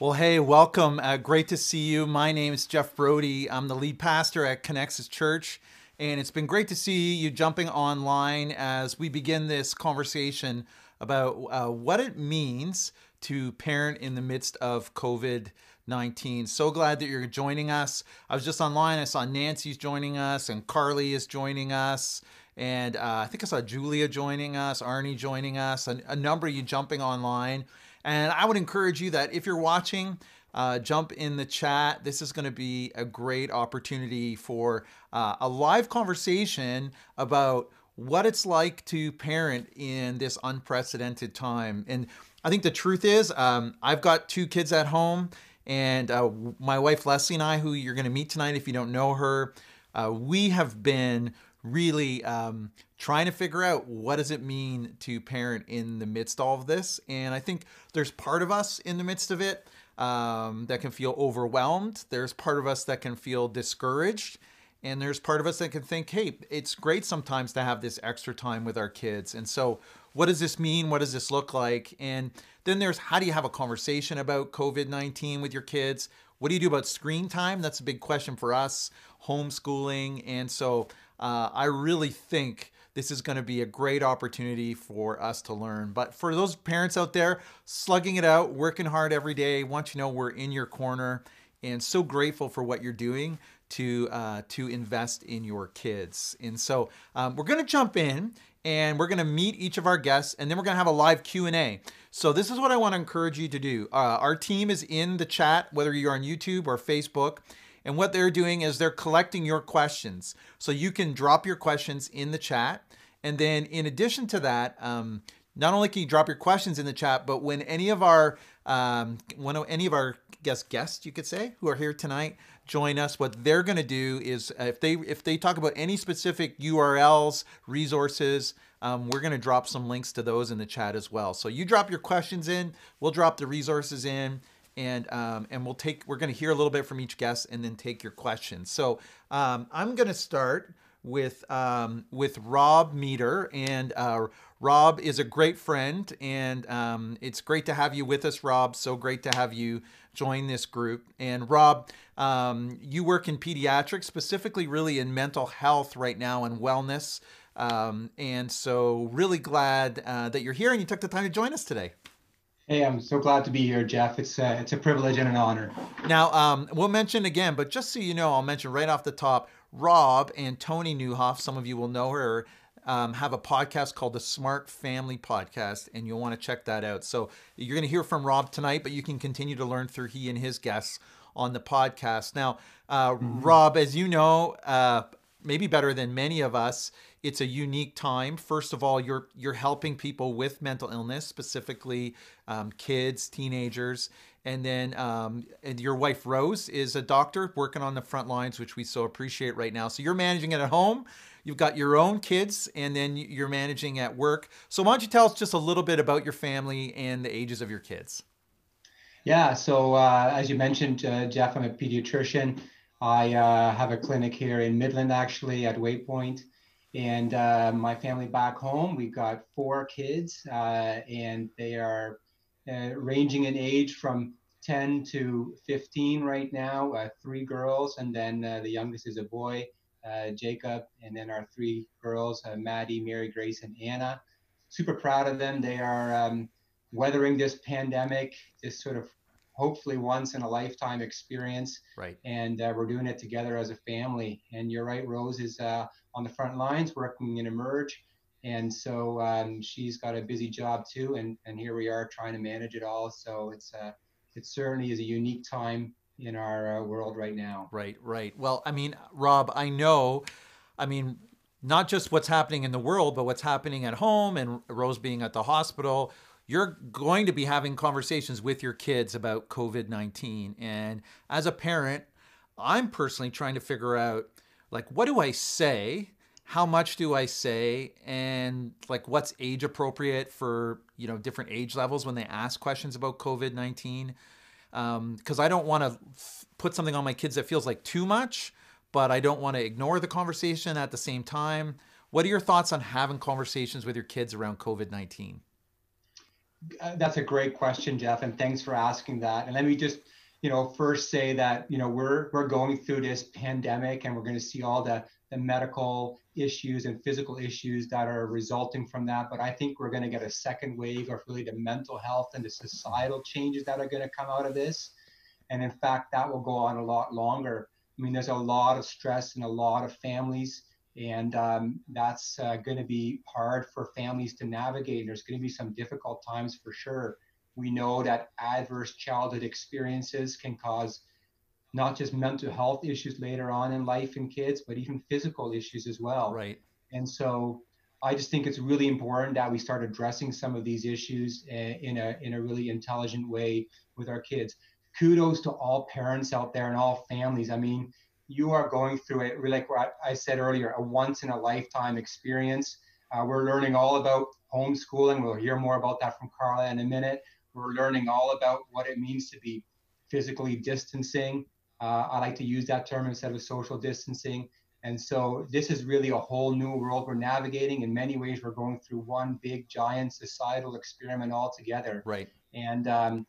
Well, hey, welcome. Uh, great to see you. My name is Jeff Brodie. I'm the lead pastor at Connexus Church, and it's been great to see you jumping online as we begin this conversation about uh, what it means to parent in the midst of COVID 19. So glad that you're joining us. I was just online. I saw Nancy's joining us, and Carly is joining us. And uh, I think I saw Julia joining us, Arnie joining us, a, a number of you jumping online. And I would encourage you that if you're watching, uh, jump in the chat. This is going to be a great opportunity for uh, a live conversation about what it's like to parent in this unprecedented time. And I think the truth is, um, I've got two kids at home, and uh, my wife Leslie and I, who you're going to meet tonight if you don't know her, uh, we have been really um, trying to figure out what does it mean to parent in the midst of all of this. And i think there's part of us in the midst of it um, that can feel overwhelmed. There's part of us that can feel discouraged. And there's part of us that can think hey it's great sometimes to have this extra time with our kids. And so what does this mean? What does this look like? And then there's how do you have a conversation about covid-19 with your kids? What do you do about screen time? That's a big question for us homeschooling. And so uh, I really think this is going to be a great opportunity for us to learn. But for those parents out there slugging it out, working hard every day, want you know we're in your corner and so grateful for what you're doing to uh, to invest in your kids. And so um, we're going to jump in and we're going to meet each of our guests and then we're going to have a live q&a so this is what i want to encourage you to do uh, our team is in the chat whether you're on youtube or facebook and what they're doing is they're collecting your questions. So you can drop your questions in the chat. And then in addition to that, um, not only can you drop your questions in the chat, but when any of our um, when any of our guest guests, you could say, who are here tonight, join us, what they're going to do is uh, if they if they talk about any specific URLs, resources, um, we're going to drop some links to those in the chat as well. So you drop your questions in, we'll drop the resources in, and um, and we'll take we're going to hear a little bit from each guest and then take your questions. So um, I'm going to start with um, with Rob Maitre, and uh, Rob is a great friend, and um, it's great to have you with us, Rob. So great to have you join this group. And Rob, um, you work in pediatrics, specifically really in mental health right now and wellness. Um, and so really glad uh, that you're here and you took the time to join us today. Hey, I'm so glad to be here, Jeff. It's uh, it's a privilege and an honor. Now, um, we'll mention again, but just so you know, I'll mention right off the top, Rob and Toni Nieuwhof, some of you will know her, um, have a podcast called the Smart Family Podcast, and you'll want to check that out. So you're going to hear from Rob tonight, but you can continue to learn through he and his guests on the podcast. Now, uh, mm-hmm. Rob, as you know, uh, maybe better than many of us, it's a unique time. First of all, you're you're helping people with mental illness, specifically um, kids, teenagers, and then um, and your wife Rose is a doctor working on the front lines, which we so appreciate right now. So you're managing it at home. You've got your own kids, and then you're managing at work. So why don't you tell us just a little bit about your family and the ages of your kids? Yeah. So uh, as you mentioned, uh, Jeff, I'm a pediatrician. I uh, have a clinic here in Midland, actually, at Waypoint. And uh, my family back home, we've got four kids, uh, and they are uh, ranging in age from 10 to 15 right now. Uh, three girls, and then uh, the youngest is a boy, Jacob, and then our three girls, Maddie, Mary, Grace, and Anna. Super proud of them. They are um, weathering this pandemic, this sort of hopefully once in a lifetime experience. Right. And uh, we're doing it together as a family. And you're right, Rose is uh, on the front lines working in Emerge. And so um, she's got a busy job too. And, and here we are trying to manage it all. So it's uh, it certainly is a unique time in our uh, world right now. Right, right. Well, I mean, Rob, I know, I mean, not just what's happening in the world, but what's happening at home and Rose being at the hospital you're going to be having conversations with your kids about COVID 19. And as a parent, I'm personally trying to figure out like, what do I say? How much do I say? And like, what's age appropriate for, you know, different age levels when they ask questions about COVID 19? Because um, I don't want to f- put something on my kids that feels like too much, but I don't want to ignore the conversation at the same time. What are your thoughts on having conversations with your kids around COVID 19? Uh, that's a great question, Jeff, and thanks for asking that. And let me just, you know, first say that you know we're we're going through this pandemic, and we're going to see all the the medical issues and physical issues that are resulting from that. But I think we're going to get a second wave of really the mental health and the societal changes that are going to come out of this. And in fact, that will go on a lot longer. I mean, there's a lot of stress in a lot of families, and um, that's uh, going to be hard for families to navigate. There's going to be some difficult times for sure. We know that adverse childhood experiences can cause not just mental health issues later on in life in kids, but even physical issues as well. Right. And so I just think it's really important that we start addressing some of these issues in a in a really intelligent way with our kids. Kudos to all parents out there and all families. I mean, you are going through it, like what I said earlier, a once in a lifetime experience. Uh, we're learning all about homeschooling. We'll hear more about that from Carla in a minute. We're learning all about what it means to be physically distancing uh, I like to use that term instead of social distancing. And so this is really a whole new world we're navigating. In many ways, we're going through one big, giant societal experiment altogether. Right. And um,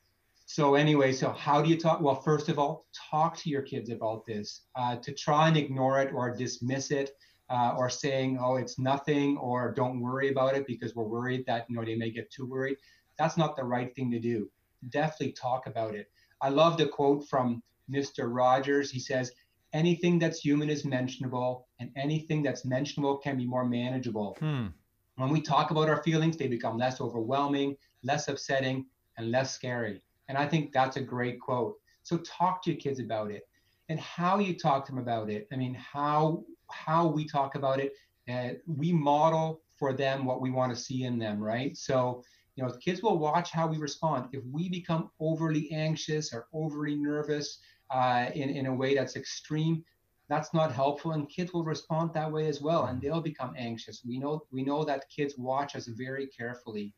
so, anyway, so how do you talk? Well, first of all, talk to your kids about this. Uh, to try and ignore it or dismiss it, uh, or saying, "Oh, it's nothing," or "Don't worry about it," because we're worried that you know they may get too worried. That's not the right thing to do. Definitely talk about it. I love the quote from Mr. Rogers. He says, anything that's human is mentionable, and anything that's mentionable can be more manageable. Hmm. When we talk about our feelings, they become less overwhelming, less upsetting, and less scary. And I think that's a great quote. So talk to your kids about it, and how you talk to them about it. I mean, how how we talk about it. Uh, we model for them what we want to see in them, right? So you know, kids will watch how we respond. If we become overly anxious or overly nervous, uh, in, in a way that's extreme, that's not helpful and kids will respond that way as well and they'll become anxious we know we know that kids watch us very carefully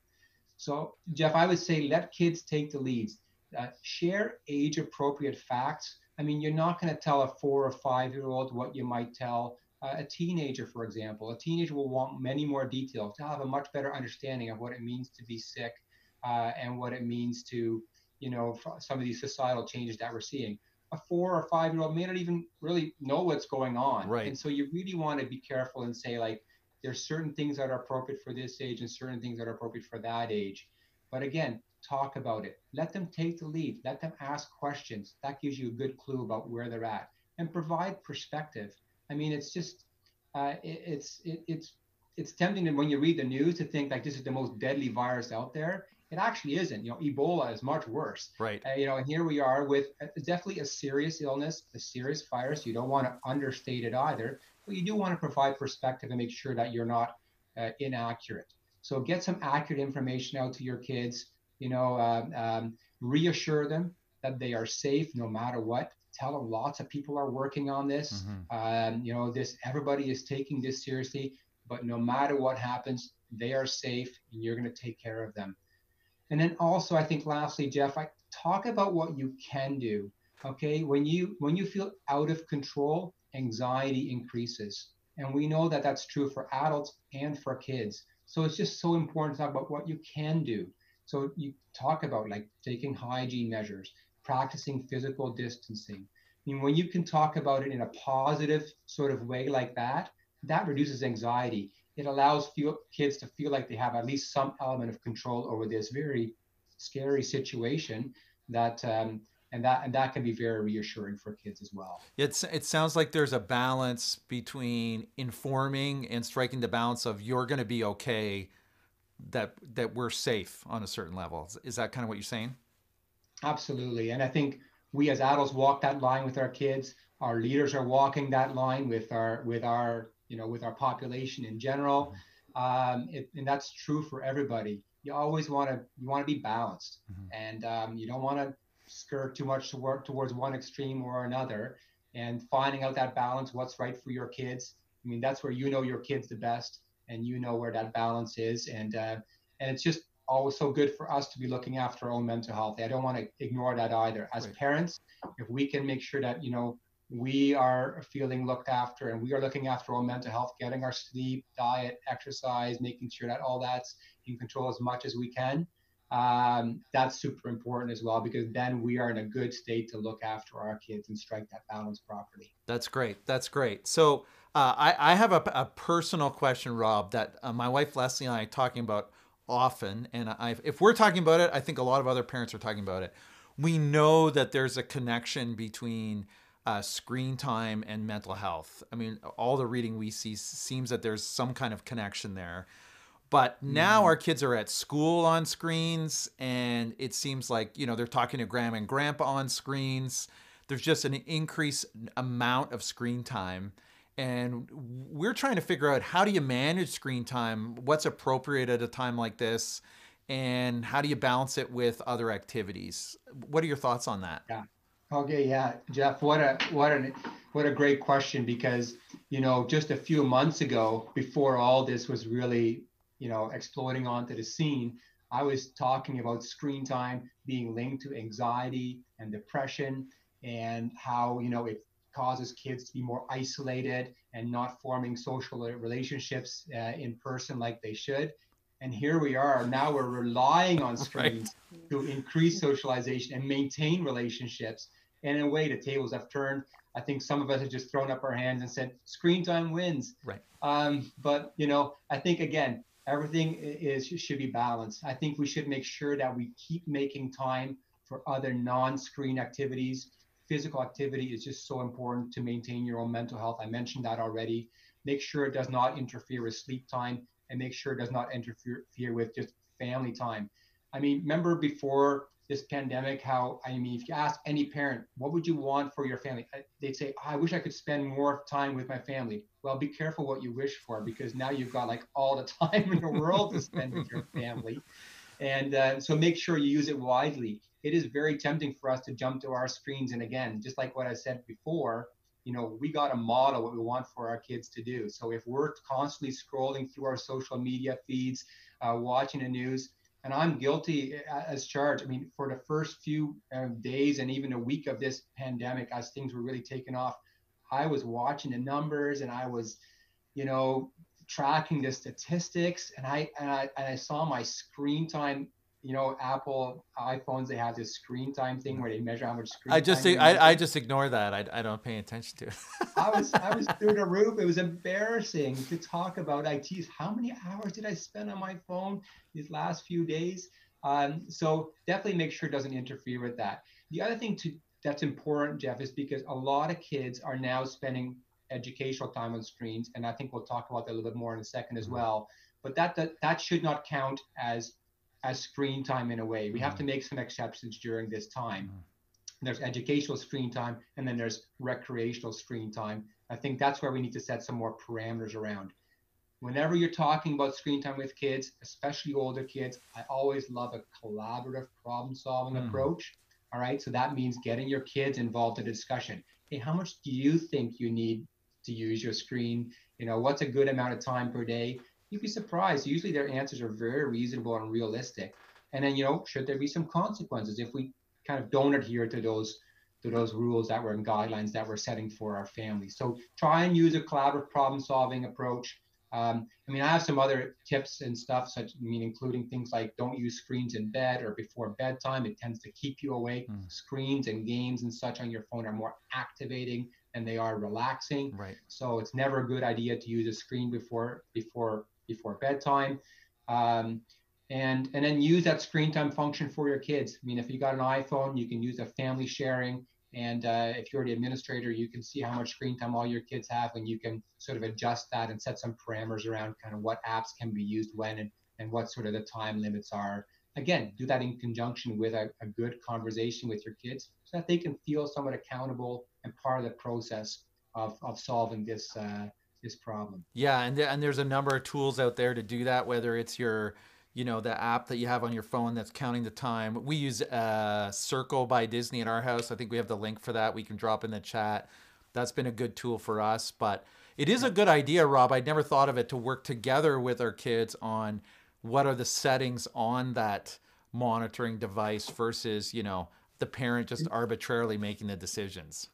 so jeff i would say let kids take the leads. Uh, share age appropriate facts. I mean you're not going to tell a four or five year old what you might tell uh, a teenager for example. A teenager will want many more details. To have a much better understanding of what it means to be sick uh, and what it means to you know some of these societal changes that we're seeing. A four or five year old may not even really know what's going on. Right. And so you really want to be careful and say, like, there's certain things that are appropriate for this age and certain things that are appropriate for that age. But again, talk about it. Let them take the lead. Let them ask questions. That gives you a good clue about where they're at and provide perspective. I mean, it's just, uh, it, it's, it, it's, it's tempting to, when you read the news to think like this is the most deadly virus out there. It actually isn't. You know, Ebola is much worse. Right. Uh, you know, and here we are with uh, definitely a serious illness, a serious virus. You don't want to understate it either, but you do want to provide perspective and make sure that you're not uh, inaccurate. So get some accurate information out to your kids. You know, um, um, reassure them that they are safe no matter what. Tell them lots of people are working on this. Mm-hmm. Um, you know, this everybody is taking this seriously. But no matter what happens, they are safe, and you're going to take care of them. And then also, I think lastly, Jeff, I talk about what you can do. Okay, when you when you feel out of control, anxiety increases, and we know that that's true for adults and for kids. So it's just so important to talk about what you can do. So you talk about like taking hygiene measures, practicing physical distancing. I mean, when you can talk about it in a positive sort of way like that, that reduces anxiety it allows feel, kids to feel like they have at least some element of control over this very scary situation that um, and that and that can be very reassuring for kids as well. It's it sounds like there's a balance between informing and striking the balance of you're going to be okay that that we're safe on a certain level. Is that kind of what you're saying? Absolutely. And I think we as adults walk that line with our kids. Our leaders are walking that line with our with our you know, with our population in general. Um, it, and that's true for everybody. You always want to you want to be balanced, mm-hmm. and um, you don't want to skirt too much to work towards one extreme or another. And finding out that balance, what's right for your kids. I mean, that's where you know your kids the best, and you know where that balance is. And uh, and it's just always so good for us to be looking after our own mental health. I don't want to ignore that either. As right. parents, if we can make sure that you know we are feeling looked after and we are looking after our mental health, getting our sleep, diet, exercise, making sure that all that's in control as much as we can. Um, that's super important as well because then we are in a good state to look after our kids and strike that balance properly. That's great. That's great. So uh, I, I, have a, a, personal question, Rob, that uh, my wife Leslie and I are talking about often. And I, if we're talking about it, I think a lot of other parents are talking about it. We know that there's a connection between uh, screen time and mental health. I mean, all the reading we see seems that there's some kind of connection there. But now mm-hmm. our kids are at school on screens, and it seems like, you know, they're talking to grandma and grandpa on screens. There's just an increased amount of screen time. And we're trying to figure out how do you manage screen time? What's appropriate at a time like this? And how do you balance it with other activities? What are your thoughts on that? Yeah. Okay, yeah, Jeff, what a what a what a great question because you know just a few months ago, before all this was really you know exploding onto the scene, I was talking about screen time being linked to anxiety and depression, and how you know it causes kids to be more isolated and not forming social relationships uh, in person like they should. And here we are now we're relying on screens right. to increase socialization and maintain relationships and in a way, the tables have turned. I think some of us have just thrown up our hands and said, screen time wins. Right. Um, but, you know, I think, again, everything is should be balanced. I think we should make sure that we keep making time for other non-screen activities. Physical activity is just so important to maintain your own mental health. I mentioned that already. Make sure it does not interfere with sleep time and make sure it does not interfere with just family time. I mean, remember before this pandemic how i mean if you ask any parent what would you want for your family? They'd say i wish i could spend more time with my family. Well be careful what you wish for because now you've got like all the time in the world to spend with your family. And uh, so make sure you use it wisely. It is very tempting for us to jump to our screens and again just like what i said before you know we got to model what we want for our kids to do. So if we're constantly scrolling through our social media feeds uh, watching the news and I'm guilty uh, as charged. I mean, for the first few uh, days and even a week of this pandemic, as things were really taking off, I was watching the numbers and I was, you know, tracking the statistics, and I and I, and I saw my screen time you know, Apple iPhones, they have this screen time thing where they measure how much screen. I just I, I just ignore that. I, I don't pay attention to it. I was I was through the roof. It was embarrassing to talk about IT. How many hours did I spend on my phone these last few days? Um, so definitely make sure it doesn't interfere with that. The other thing to that's important, Jeff, is because a lot of kids are now spending educational time on screens, and I think we'll talk about that a little bit more in a second as mm-hmm. well. But that that, that should not count as as screen time in a way. We have to mm-hmm. make some exceptions during this time. Mm-hmm. There's educational screen time, and then there's recreational screen time. I think that's where we need to set some more parameters around. Whenever you're talking about screen time with kids, especially older kids, I always love a collaborative problem solving mm. approach. All right. So that means getting your kids involved in a discussion. Hey, how much do you think you need to use your screen? You know, what's a good amount of time per day? You'd be surprised. Usually their answers are very reasonable and realistic. And then, you know, should there be some consequences if we kind of don't adhere to those to those rules that were in guidelines that we're setting for our families? So try and use a collaborative problem solving approach. Um, I mean, I have some other tips and stuff, such I mean, including things like don't use screens in bed or before bedtime. It tends to keep you awake. Mm. Screens and games and such on your phone are more activating and they are relaxing. Right. So it's never a good idea to use a screen before before before bedtime. Um, and, and then use that screen time function for your kids. I mean, if you got an iPhone, you can use a family sharing. And uh, if you're the administrator, you can see how much screen time all your kids have, and you can sort of adjust that and set some parameters around kind of what apps can be used when and, and what sort of the time limits are. Again, do that in conjunction with a, a good conversation with your kids so that they can feel somewhat accountable and part of the process of, of solving this uh, this problem. Yeah, and th- and there's a number of tools out there to do that. Whether it's your you know the app that you have on your phone that's counting the time. We use uh, Circle by Disney at our house. I think we have the link for that. We can drop in the chat. That's been a good tool for us, but it is a good idea, Rob. I'd never thought of it to work together with our kids on what are the settings on that monitoring device versus you know the parent just arbitrarily making the decisions.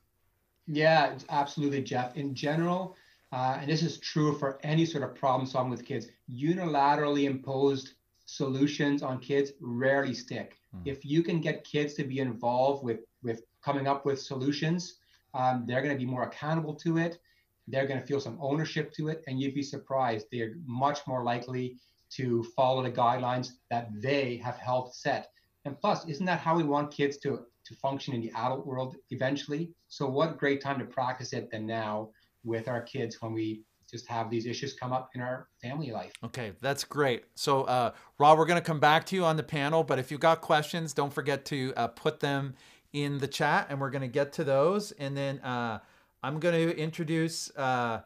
Yeah, absolutely, Jeff. In general, uh, and this is true for any sort of problem solving with kids, unilaterally imposed solutions on kids rarely stick. Mm. If you can get kids to be involved with with coming up with solutions, um, they're going to be more accountable to it. They're going to feel some ownership to it, and you'd be surprised. They're much more likely to follow the guidelines that they have helped set. And plus, isn't that how we want kids to to function in the adult world eventually? So, what great time to practice it than now with our kids when we just have these issues come up in our family life. Okay, that's great. So, uh, Rob, we're going to come back to you on the panel, but if you've got questions, don't forget to uh, put them in the chat, and we're going to get to those. And then uh, I'm going to introduce. Uh,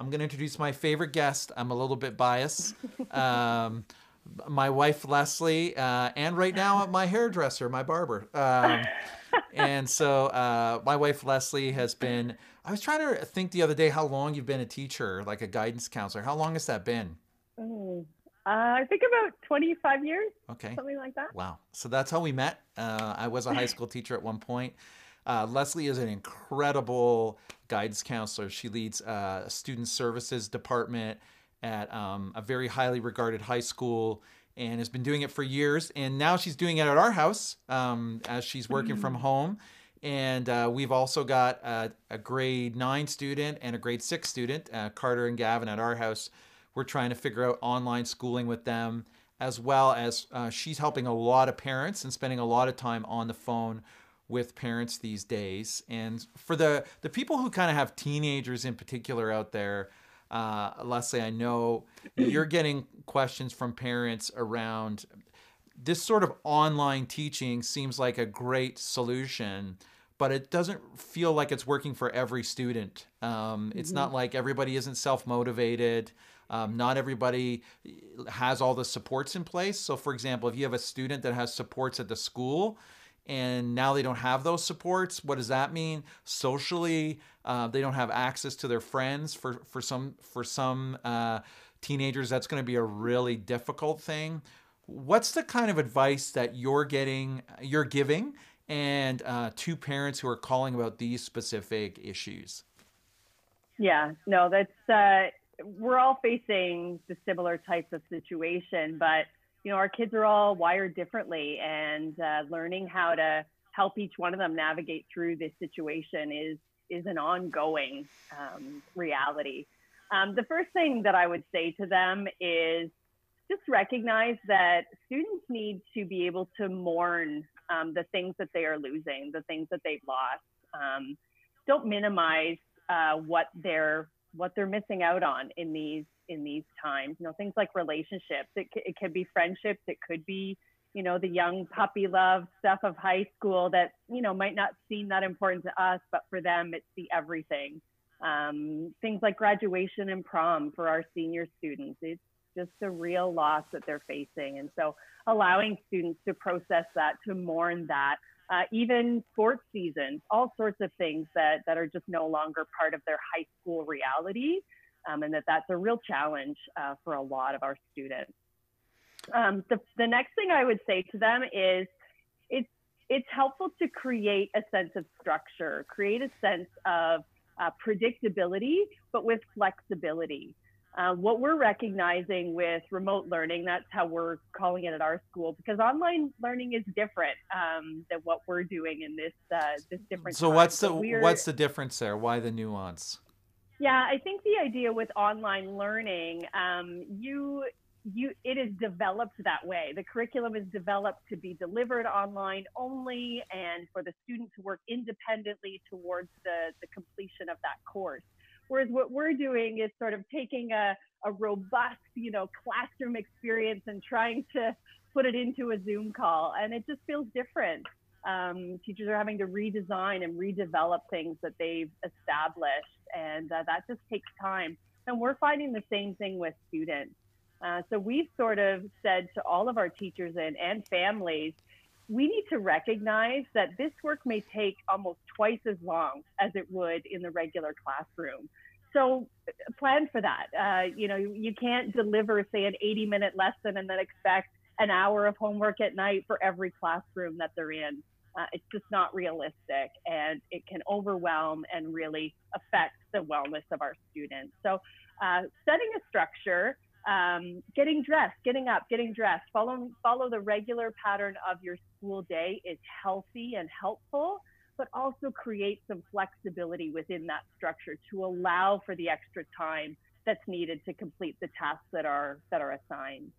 I'm going to introduce my favorite guest. I'm a little bit biased. Um, my wife Leslie, uh, and right now my hairdresser, my barber. Um, and so uh, my wife Leslie has been. I was trying to think the other day how long you've been a teacher, like a guidance counselor. How long has that been? Oh, uh, I think about 25 years. Okay. Something like that. Wow. So that's how we met. Uh, I was a high school teacher at one point. Uh, Leslie is an incredible guidance counselor. She leads uh, a student services department at um, a very highly regarded high school and has been doing it for years. And now she's doing it at our house um, as she's working from mm-hmm. home. And uh, we've also got a, a, grade nine student and a grade six student, uh, Carter and Gavin, at our house. We're trying to figure out online schooling with them, as well as uh, she's helping a lot of parents and spending a lot of time on the phone with parents these days. And for the the people who kind of have teenagers in particular out there, uh, Leslie, I know you're getting questions from parents around this sort of online teaching seems like a great solution, but it doesn't feel like it's working for every student. Um, it's mm-hmm. not like everybody isn't self motivated. Um, not everybody has all the supports in place. So, for example, if you have a student that has supports at the school, and now they don't have those supports. What does that mean socially? Uh, they don't have access to their friends. For for some for some uh, teenagers, that's going to be a really difficult thing. What's the kind of advice that you're getting, you're giving, and uh, to parents who are calling about these specific issues? Yeah, no, that's uh, we're all facing the similar types of situation, but you know, our kids are all wired differently, and uh, learning how to help each one of them navigate through this situation is is an ongoing um, reality. Um, the first thing that I would say to them is just recognize that students need to be able to mourn um, the things that they are losing, the things that they've lost. Um, don't minimize uh, what they're what they're missing out on in these in these times. You know, things like relationships. It it could be friendships. It could be you know the young puppy love stuff of high school that you know might not seem that important to us, but for them it's the everything. Um, things like graduation and prom for our senior students. It's just a real loss that they're facing, and so allowing students to process that, to mourn that, uh, even sports seasons, all sorts of things that, that are just no longer part of their high school reality, um, and that that's a real challenge uh, for a lot of our students. Um, the, the next thing I would say to them is it's, it's helpful to create a sense of structure, create a sense of uh, predictability, but with flexibility. Uh, what we're recognizing with remote learning, that's how we're calling it at our school, because online learning is different um, than what we're doing in this uh, this different. So time. what's the what's the difference there? Why the nuance? Yeah, I think the idea with online learning, um, you you it is developed that way. The curriculum is developed to be delivered online only, and for the student to work independently towards the the completion of that course. Whereas what we're doing is sort of taking a, a robust, you know, classroom experience and trying to put it into a Zoom call. And it just feels different. Um, teachers are having to redesign and redevelop things that they've established. And uh, that just takes time. And we're finding the same thing with students. Uh, so we've sort of said to all of our teachers and, and families, we need to recognize that this work may take almost twice as long as it would in the regular classroom. So plan for that. Uh, you know, you can't deliver, say, an 80 minute lesson and then expect an hour of homework at night for every classroom that they're in. Uh, it's just not realistic and it can overwhelm and really affect the wellness of our students. So, uh, setting a structure um, getting dressed, getting up, getting dressed, follow follow the regular pattern of your school day is healthy and helpful, but also create some flexibility within that structure to allow for the extra time that's needed to complete the tasks that are that are assigned.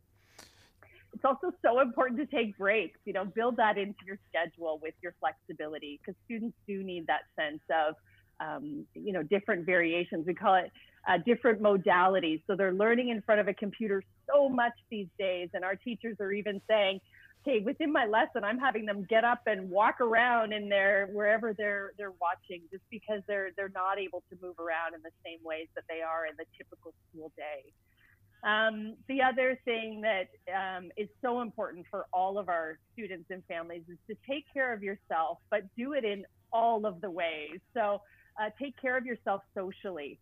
It's also so important to take breaks. You know, build that into your schedule with your flexibility because students do need that sense of um, you know different variations. We call it uh, different modalities. So they're learning in front of a computer so much these days, and our teachers are even saying, "Okay, within my lesson, I'm having them get up and walk around in their wherever they're they're watching, just because they're they're not able to move around in the same ways that they are in the typical school day." Um, the other thing that um, is so important for all of our students and families is to take care of yourself, but do it in all of the ways. So uh, take care of yourself socially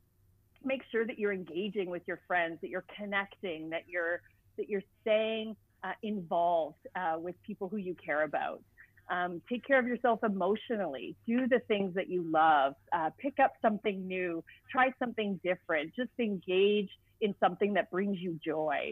make sure that you're engaging with your friends, that you're connecting, that you're that you're staying uh, involved uh, with people who you care about. Um, take care of yourself emotionally. Do the things that you love. Uh, pick up something new. Try something different. Just engage in something that brings you joy.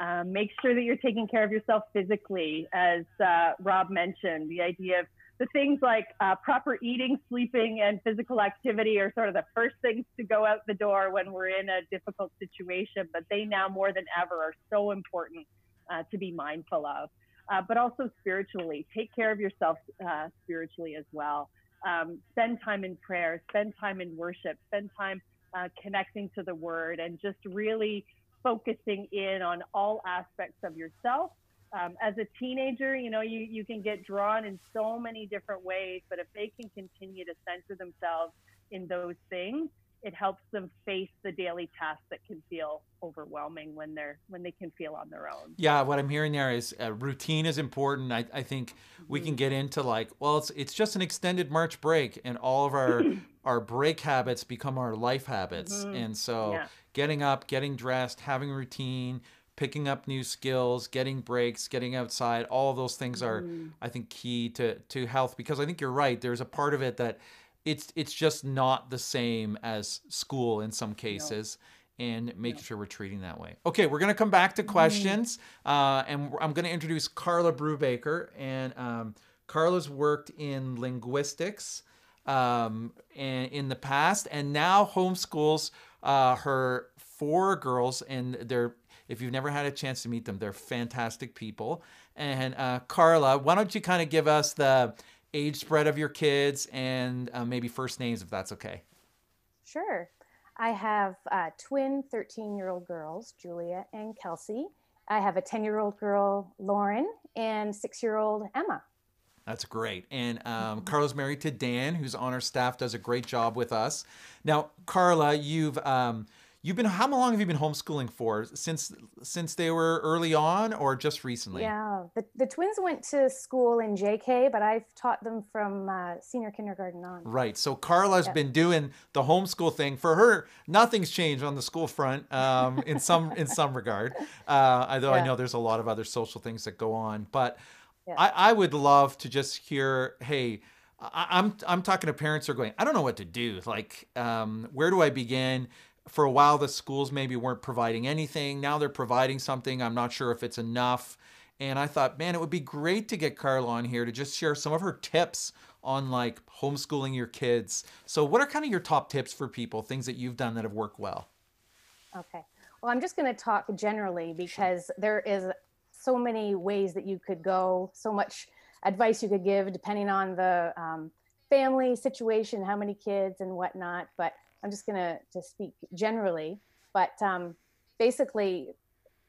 Um, make sure that you're taking care of yourself physically, as uh, Rob mentioned. The idea of the things like uh, proper eating, sleeping, and physical activity are sort of the first things to go out the door when we're in a difficult situation, but they now more than ever are so important uh, to be mindful of. Uh, but also spiritually, take care of yourself uh, spiritually as well. Um, spend time in prayer, spend time in worship, spend time uh, connecting to the word, and just really focusing in on all aspects of yourself. Um, as a teenager, you know, you, you can get drawn in so many different ways, but if they can continue to center themselves in those things, it helps them face the daily tasks that can feel overwhelming when they're when they can feel on their own. Yeah, what I'm hearing there is uh, routine is important. I, I think we can mm-hmm. get into like, well, it's it's just an extended March break, and all of our our break habits become our life habits. Mm-hmm. And so, yeah. getting up, getting dressed, having routine, picking up new skills, getting breaks, getting outside, all of those things are mm. I think key to to health because I think you're right. There's a part of it that it's it's just not the same as school in some cases. No. And making no. sure we're treating that way. Okay, we're gonna come back to questions, uh, and I'm gonna introduce Carla Brubaker. And um, Carla's worked in linguistics um, and in the past, and now homeschools uh, her four girls, and they're if you've never had a chance to meet them, they're fantastic people. And uh, Carla, why don't you kind of give us the age spread of your kids and uh, maybe first names, if that's okay? Sure. I have uh, twin 13 year old girls, Julia and Kelsey. I have a 10 year old girl, Lauren, and six year old Emma. That's great. And um. Carla's married to Dan, who's on our staff, does a great job with us. Now, Carla, you've um, You've been how long have you been homeschooling for? Since since they were early on, or just recently? Yeah, the, the twins went to school in JK, but I've taught them from uh, senior kindergarten on. Right. So Carla's yeah. been doing the homeschool thing for her. Nothing's changed on the school front um, in some in some regard. Uh, although yeah. I know there's a lot of other social things that go on, but yeah. I, I would love to just hear, hey. I, am I'm talking to parents who are going, I don't know what to do. Like, um, where do I begin? For a while the schools maybe weren't providing anything. Now they're providing something. I'm not sure if it's enough. And i thought man it would be great to get carla on here to just share some of her tips on like homeschooling your kids. So what are kind of your top tips for people things that you've done that have worked well? Okay. Well i'm just going to talk generally because there is so many ways that you could go so much advice you could give depending on the um, family situation how many kids and whatnot. But I'm just going to to speak generally, but um, basically,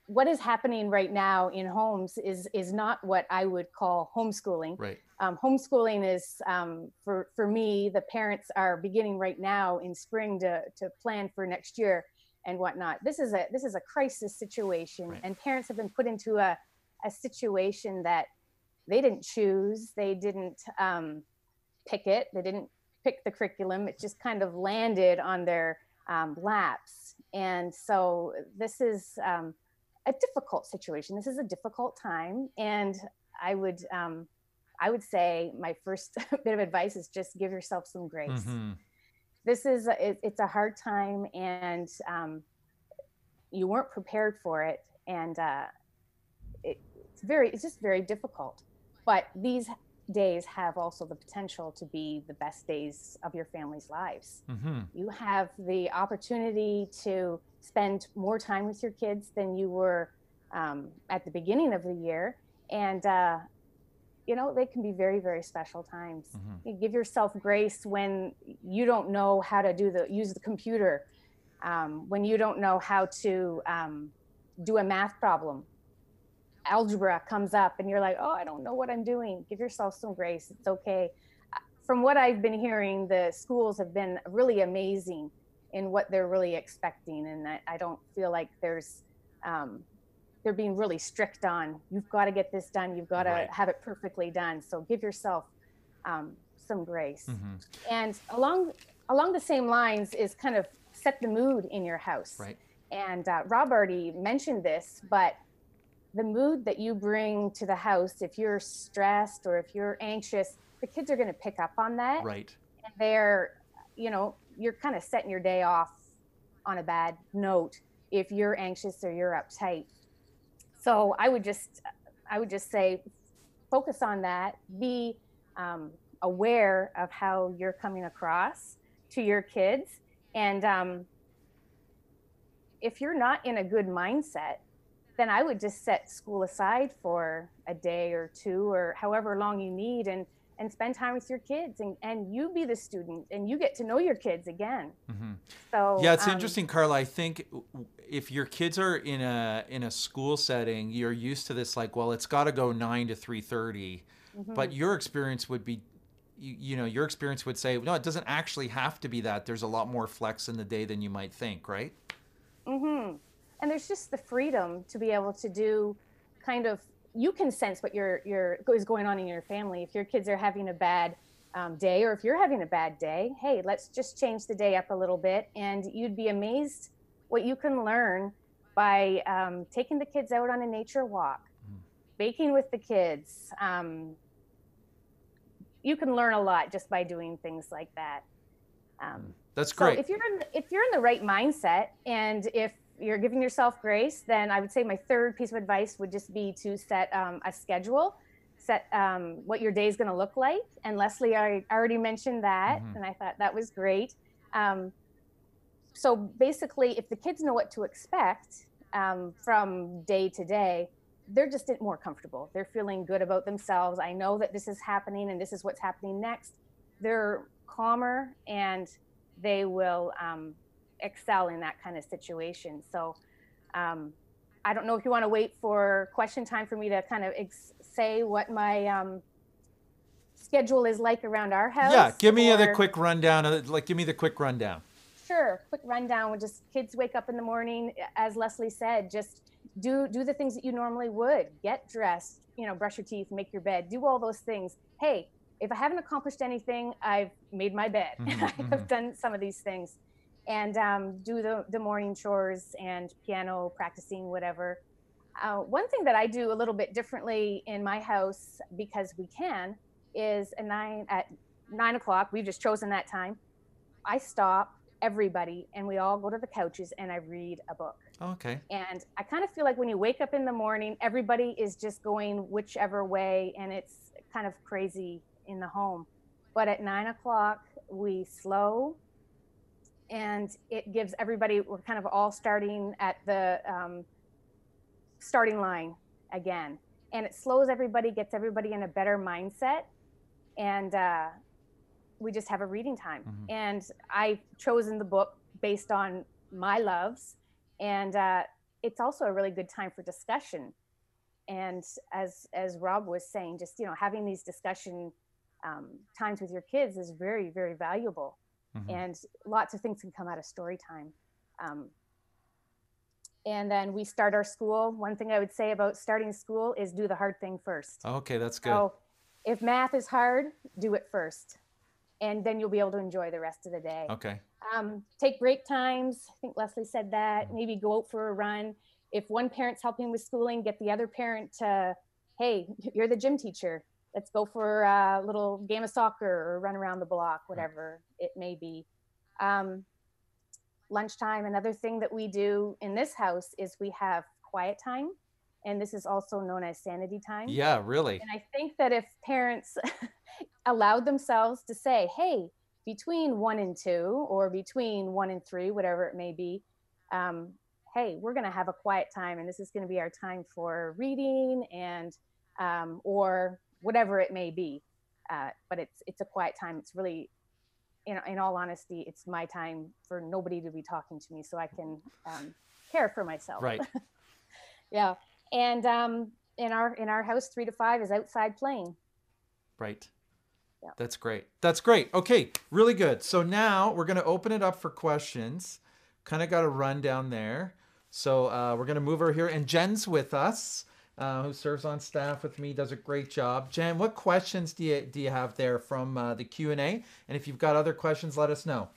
what is happening right now in homes is is not what I would call homeschooling. Right. Um, homeschooling is um, for for me. The parents are beginning right now in spring to to plan for next year and whatnot. This is a this is a crisis situation, right. and parents have been put into a a situation that they didn't choose. They didn't um, pick it. They didn't pick the curriculum. It just kind of landed on their um, laps. And so this is um, a difficult situation. This is a difficult time. And I would, um, I would say my first bit of advice is just give yourself some grace. Mm-hmm. This is, a, it, it's a hard time. And, um, you weren't prepared for it, and uh, it, it's very it's just very difficult. But these days have also the potential to be the best days of your family's lives. Mm-hmm. You have the opportunity to spend more time with your kids than you were um, at the beginning of the year, and uh, you know they can be very very special times. Mm-hmm. You give yourself grace when you don't know how to do the use the computer, um, when you don't know how to um, do a math problem algebra comes up and you're like, oh, I don't know what I'm doing. Give yourself some grace. It's okay. From what I've been hearing, the schools have been really amazing in what they're really expecting. And I, I don't feel like there's, um, they're being really strict on, you've got to get this done. You've got to right. have it perfectly done. So give yourself um, some grace. Mm-hmm. And along, along the same lines is kind of set the mood in your house. Right. And uh, Rob already mentioned this, but the mood that you bring to the house, if you're stressed or if you're anxious, the kids are going to pick up on that. Right. And they're, you know, you're kind of setting your day off on a bad note if you're anxious or you're uptight. So I would just, I would just say, focus on that. Be um, aware of how you're coming across to your kids, and um, if you're not in a good mindset, then I would just set school aside for a day or two or however long you need and and spend time with your kids and, and you be the student and you get to know your kids again. Mm-hmm. So yeah, it's um, interesting, Carla. I think if your kids are in a in a school setting, you're used to this like, well, it's got to go nine to 3.30 mm-hmm. but your experience would be. You, you know, your experience would say, no, it doesn't actually have to be that. There's a lot more flex in the day than you might think, right? Mm-hmm and there's just the freedom to be able to do kind of you can sense what your your is going on in your family. If your kids are having a bad um, day or if you're having a bad day hey let's just change the day up a little bit. And you'd be amazed what you can learn by um, taking the kids out on a nature walk mm. baking with the kids. Um, you can learn a lot just by doing things like that. Um, that's great. so if you're in if you're in the right mindset and if you're giving yourself grace, then I would say my third piece of advice would just be to set um, a schedule, set um, what your day is going to look like. And Leslie, I already mentioned that, mm-hmm. and I thought that was great. Um, so basically, if the kids know what to expect um, from day to day, they're just more comfortable. They're feeling good about themselves. I know that this is happening and this is what's happening next. They're calmer and they will um, excel in that kind of situation. So um, I don't know if you want to wait for question time for me to kind of ex- say what my um, schedule is like around our house. Yeah, give me or... the quick rundown. Of, like, give me the quick rundown. Sure, quick rundown. When just kids wake up in the morning, as Leslie said, just do do the things that you normally would. Get dressed, you know, brush your teeth, make your bed, do all those things. Hey, if I haven't accomplished anything, I've made my bed. Mm-hmm, I've mm-hmm. done some of these things and um, do the, the morning chores and piano practicing, whatever. Uh, one thing that I do a little bit differently in my house because we can is a nine at nine o'clock. We've just chosen that time. I stop everybody and we all go to the couches and I read a book. Okay. And I kind of feel like when you wake up in the morning, everybody is just going whichever way and it's kind of crazy in the home. But at nine o'clock, we slow and it gives everybody we're kind of all starting at the um, starting line again. And it slows everybody gets everybody in a better mindset. And uh, we just have a reading time. Mm-hmm. and i've chosen the book based on my loves. And uh, it's also a really good time for discussion. And as as rob was saying just you know having these discussion um, times with your kids is very very valuable mm-hmm. and lots of things can come out of story time. Um, and then we start our school. One thing I would say about starting school is do the hard thing first. Okay, that's good. So if math is hard, do it first, and then you'll be able to enjoy the rest of the day. Okay. Um, take break times. I think Leslie said that. Mm-hmm. Maybe go out for a run. If one parent's helping with schooling, get the other parent to, hey, you're the gym teacher let's go for a little game of soccer or run around the block, whatever it may be. Um, lunchtime. Another thing that we do in this house is we have quiet time. And this is also known as sanity time. Yeah, really. And I think that if parents allowed themselves to say, hey, between one and two, or between one and three, whatever it may be, um, hey, we're going to have a quiet time, and this is going to be our time for reading and um, or whatever it may be. Uh, but it's it's a quiet time. It's really, in, in all honesty, it's my time for nobody to be talking to me, so I can um, care for myself. Right. yeah, and um, in our in our house, three to five is outside playing. Right. Yeah. That's great. That's great. Okay, really good. So now we're going to open it up for questions. Kind of got a run down there. So uh, we're going to move over here. And Jen's with us, uh, who serves on staff with me, does a great job. Jen, what questions do you, do you have there from uh, the Q&A? And if you've got other questions, let us know.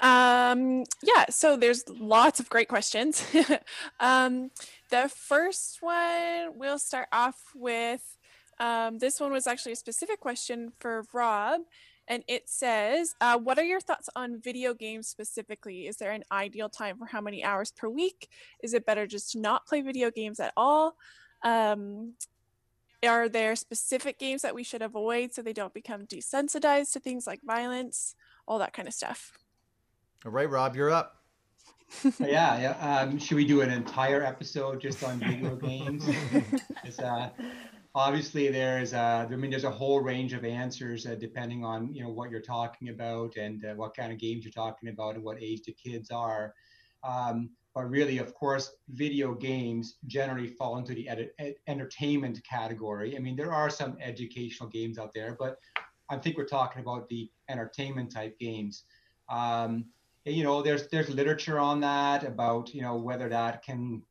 Um, yeah, so there's lots of great questions. um, the first one, we'll start off with um, this one was actually a specific question for Rob. And it says, uh, What are your thoughts on video games specifically? Is there an ideal time for how many hours per week? Is it better just to not play video games at all? Um, are there specific games that we should avoid so they don't become desensitized to things like violence? All that kind of stuff. All right, Rob, you're up. yeah, yeah. Um, should we do an entire episode just on video games? uh, obviously, there's uh, I mean, there's a whole range of answers uh, depending on you know what you're talking about and uh, what kind of games you're talking about and what age the kids are. Um, but really, of course, video games generally fall into the ed- entertainment category. I mean, there are some educational games out there, but I think we're talking about the entertainment type games. Um, you know, there's there's literature on that about you know whether that can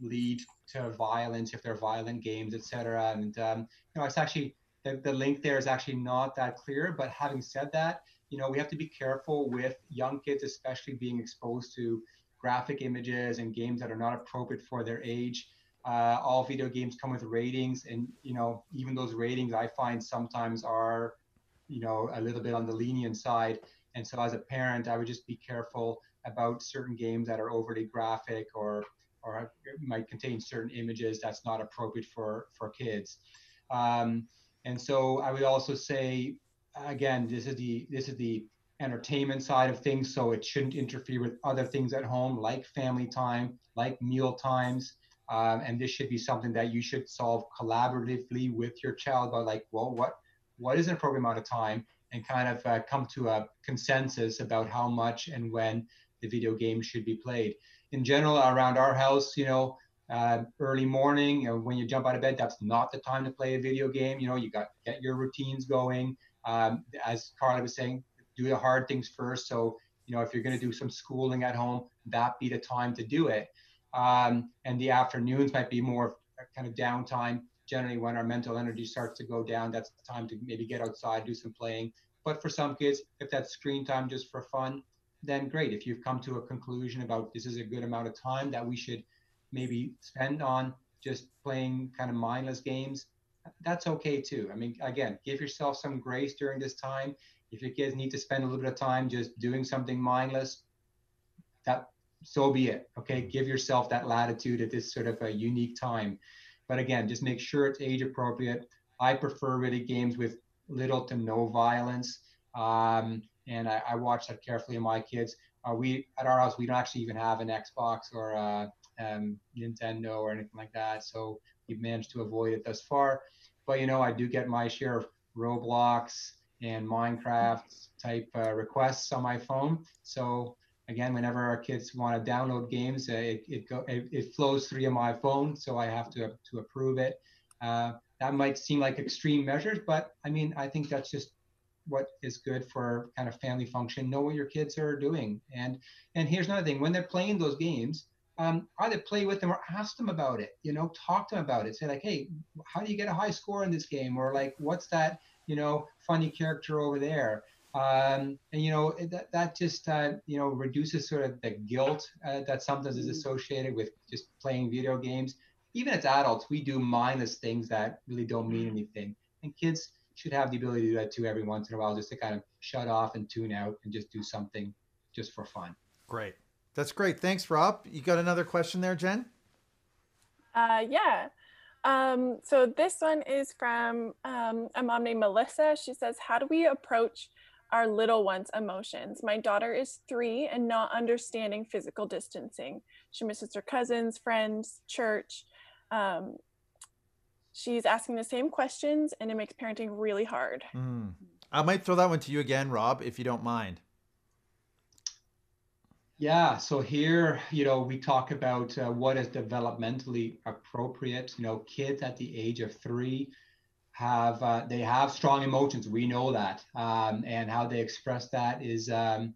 lead to violence if they're violent games, etc. And um, you know, it's actually the, the link there is actually not that clear. But having said that, you know, we have to be careful with young kids, especially being exposed to graphic images and games that are not appropriate for their age. Uh, all video games come with ratings, and you know, even those ratings I find sometimes are, you know, a little bit on the lenient side. And so as a parent, I would just be careful about certain games that are overly graphic or or it might contain certain images that's not appropriate for for kids. Um, and so I would also say, again, this is the this is the entertainment side of things, so it shouldn't interfere with other things at home, like family time, like meal times. Um, and this should be something that you should solve collaboratively with your child about like, well, what what is an appropriate amount of time and kind of uh, come to a consensus about how much and when the video game should be played. In general, around our house, you know, uh, early morning, you know, when you jump out of bed, that's not the time to play a video game. You know, you got to get your routines going. Um, as Carla was saying, do the hard things first. So, you know, if you're going to do some schooling at home, that be the time to do it. Um, and the afternoons might be more kind of downtime generally when our mental energy starts to go down, that's the time to maybe get outside, do some playing. But for some kids, if that's screen time just for fun, then great. If you've come to a conclusion about this is a good amount of time that we should maybe spend on just playing kind of mindless games, that's okay too. I mean, again, give yourself some grace during this time. If your kids need to spend a little bit of time just doing something mindless, that so be it. Okay, give yourself that latitude at this sort of a unique time. But again, just make sure it's age appropriate. I prefer really games with little to no violence. Um, and I, I, watch that carefully in my kids. Uh, we at our house we don't actually even have an Xbox or a um, Nintendo or anything like that, so we've managed to avoid it thus far. But you know, I do get my share of Roblox and Minecraft type uh, requests on my phone. So again, whenever our kids want to download games, uh, it it, go, it, it flows through my phone, so I have to to approve it. Uh, that might seem like extreme measures, but I mean, I think that's just what is good for kind of family function. Know what your kids are doing, and and here's another thing: when they're playing those games, um, either play with them or ask them about it. You know, talk to them about it. Say like, hey, how do you get a high score in this game? Or like, what's that? You know, funny character over there um, and you know that, that just uh, you know reduces sort of the guilt uh, that sometimes is mm-hmm. associated with just playing video games even as adults we do mindless things that really don't mean mm-hmm. anything and kids should have the ability to do that too every once in a while, just to kind of shut off and tune out and just do something just for fun. Great. That's great. Thanks, Rob. You got another question there, Jen? Uh, yeah. Um, so this one is from um, a mom named Melissa. She says, How do we approach our little one's emotions? My daughter is three and not understanding physical distancing. She misses her cousins, friends, church. Um, she's asking the same questions and it makes parenting really hard. Mm. I might throw that one to you again, Rob, if you don't mind. Yeah, so here, you know, we talk about uh, what is developmentally appropriate. You know, kids at the age of three have uh, they have strong emotions. We know that, um, and how they express that is um,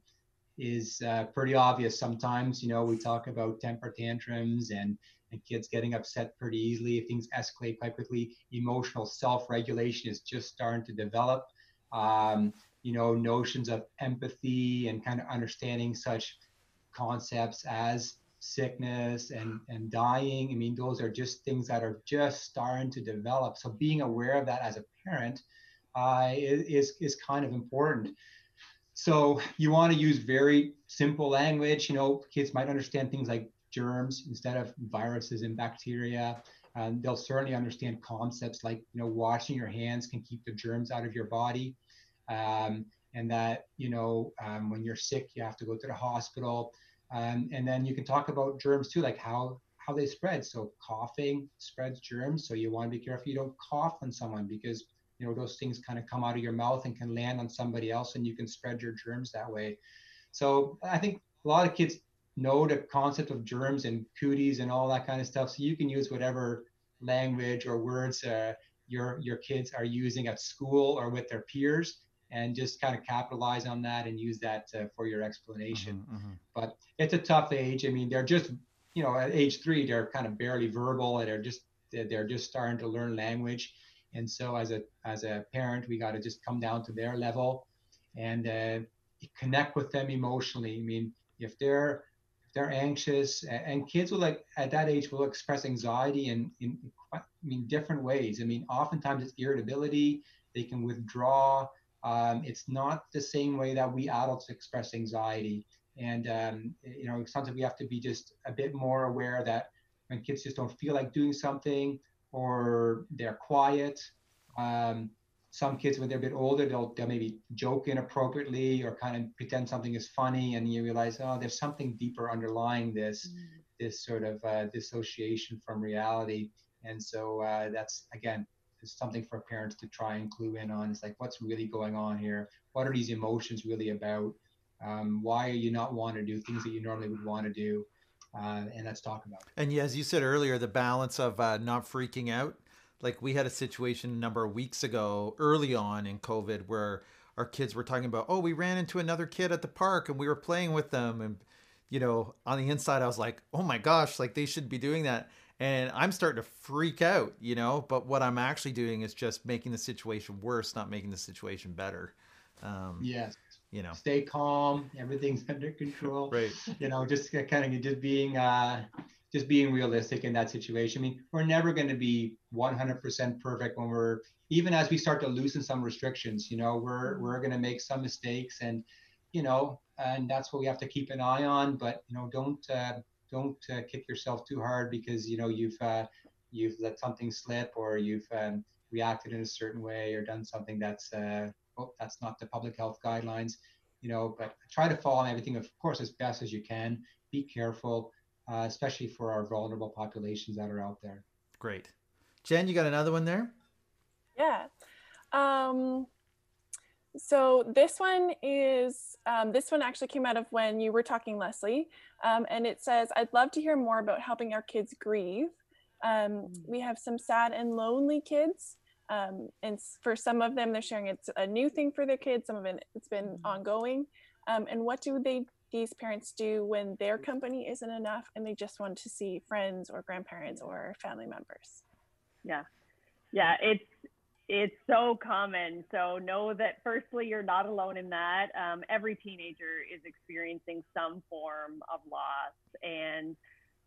is uh, pretty obvious. Sometimes, you know, we talk about temper tantrums and and kids getting upset pretty easily. Things escalate quite quickly. Emotional self-regulation is just starting to develop. Um, you know, notions of empathy and kind of understanding such concepts as sickness and and dying i mean those are just things that are just starting to develop so being aware of that as a parent uh, is is kind of important so you want to use very simple language you know kids might understand things like germs instead of viruses and bacteria. And they'll certainly understand concepts like you know washing your hands can keep the germs out of your body. Um, and that you know um, when you're sick you have to go to the hospital. Um, and then you can talk about germs too like how how they spread. So coughing spreads germs. So you want to be careful you don't cough on someone because you know those things kind of come out of your mouth and can land on somebody else and you can spread your germs that way. So i think a lot of kids know the concept of germs and cooties and all that kind of stuff so you can use whatever language or words uh, your your kids are using at school or with their peers and just kind of capitalize on that and use that uh, for your explanation. Mm-hmm, mm-hmm. But it's a tough age. I mean, they're just, you know, at age three, they're kind of barely verbal and they're just, they're just starting to learn language. And so as a, as a parent, we got to just come down to their level and uh, connect with them emotionally. I mean, if they're, they're anxious and kids will like at that age will express anxiety in, in, I mean, different ways. I mean, oftentimes it's irritability. They can withdraw um, it's not the same way that we adults express anxiety. And, um, you know, sometimes we have to be just a bit more aware that when kids just don't feel like doing something or they're quiet, um, some kids, when they're a bit older, they'll, they'll maybe joke inappropriately or kind of pretend something is funny. And you realize, oh, there's something deeper underlying this, mm. this sort of uh, dissociation from reality. And so uh, that's, again, is something for parents to try and clue in on. It's like, what's really going on here? What are these emotions really about? Um, why are you not want to do things that you normally would want to do? Uh, and let's talk about it. And yeah, as you said earlier, the balance of uh, not freaking out. Like we had a situation a number of weeks ago, early on in COVID, where our kids were talking about, oh, we ran into another kid at the park and we were playing with them. And, you know, on the inside, I was like, oh my gosh, like they should be doing that and I'm starting to freak out, you know. But what I'm actually doing is just making the situation worse, not making the situation better. Um, yes. You know, stay calm. Everything's under control. Right. You know, just kind of just being uh, just being realistic in that situation. I mean, we're never going to be 100% perfect when we're even as we start to loosen some restrictions. You know, we're we're going to make some mistakes, and you know, and that's what we have to keep an eye on. But you know, don't. Uh, don't uh, kick yourself too hard because you know you've uh, you've let something slip or you've um, reacted in a certain way or done something that's uh, oh, that's not the public health guidelines you know but try to follow everything of course as best as you can be careful uh, especially for our vulnerable populations that are out there. Great. Jen you got another one there? Yeah. Um, so this one is um, this one actually came out of when you were talking leslie. Um, and it says i'd love to hear more about helping our kids grieve. Um, mm. we have some sad and lonely kids. Um, and for some of them they're sharing it's a new thing for their kids. Some of it it's been mm. ongoing. Um, and what do they these parents do when their company isn't enough and they just want to see friends or grandparents or family members yeah yeah it's it's so common. So know that firstly, you're not alone in that. Um, every teenager is experiencing some form of loss. And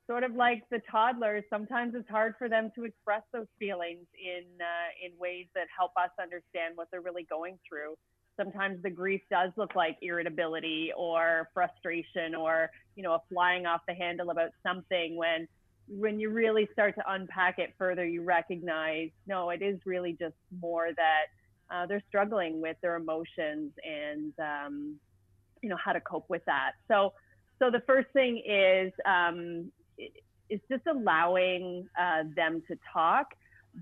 sort of like the toddlers, sometimes it's hard for them to express those feelings in uh, in ways that help us understand what they're really going through. Sometimes the grief does look like irritability or frustration or you know a flying off the handle about something when when you really start to unpack it further, you recognize no, it is really just more that uh, they're struggling with their emotions and um, you know how to cope with that. So so the first thing is um, is just allowing uh, them to talk,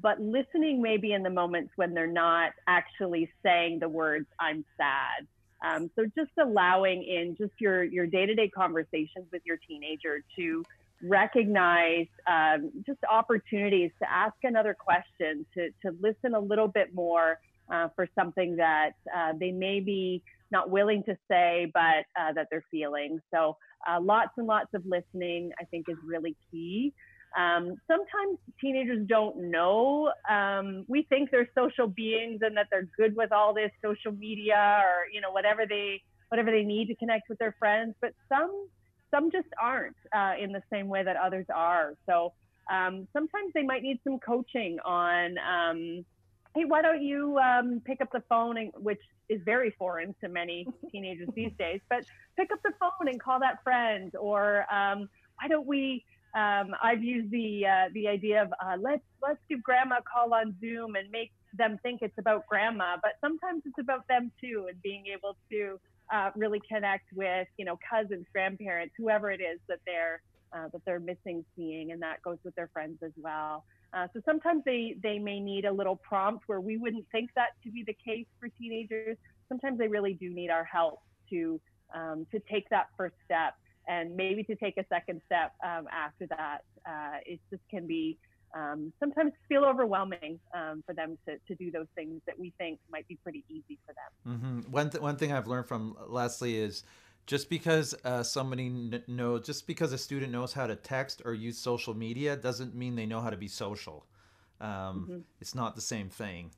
but listening maybe in the moments when they're not actually saying the words "I'm sad." Um, so just allowing in just your your day-to-day conversations with your teenager to recognize um, just opportunities to ask another question, to to listen a little bit more uh, for something that uh, they may be not willing to say, but uh, that they're feeling. So uh, lots and lots of listening, I think, is really key. Um, sometimes teenagers don't know. Um, we think they're social beings and that they're good with all this social media or you know whatever they whatever they need to connect with their friends. But some some just aren't uh, in the same way that others are. So um, sometimes they might need some coaching on um, hey, why don't you um, pick up the phone, and, which is very foreign to many teenagers these days, but pick up the phone and call that friend, or um, why don't we? Um, I've used the uh, the idea of uh, let's let's give grandma a call on Zoom and make them think it's about grandma, but sometimes it's about them too, and being able to uh, really connect with you know cousins, grandparents, whoever it is that they're uh, that they're missing seeing, and that goes with their friends as well. Uh, so sometimes they, they may need a little prompt where we wouldn't think that to be the case for teenagers. Sometimes they really do need our help to, um, to take that first step and maybe to take a second step um, after that. Uh, it just can be um, sometimes feel overwhelming um, for them to, to do those things that we think might be pretty easy for them. Mm-hmm. One, th- one thing I've learned from Leslie is just because uh, somebody kn- know just because a student knows how to text or use social media doesn't mean they know how to be social um, mm-hmm. it's not the same thing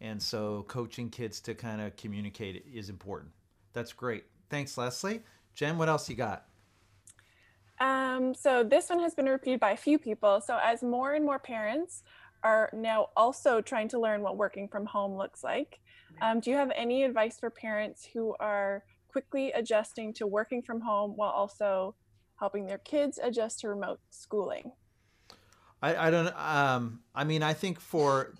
and so coaching kids to kind of communicate is important that's great thanks leslie jen what else you got um, so this one has been repeated by a few people so as more and more parents are now also trying to learn what working from home looks like um, do you have any advice for parents who are quickly adjusting to working from home while also helping their kids adjust to remote schooling? I, I don't um I mean I think for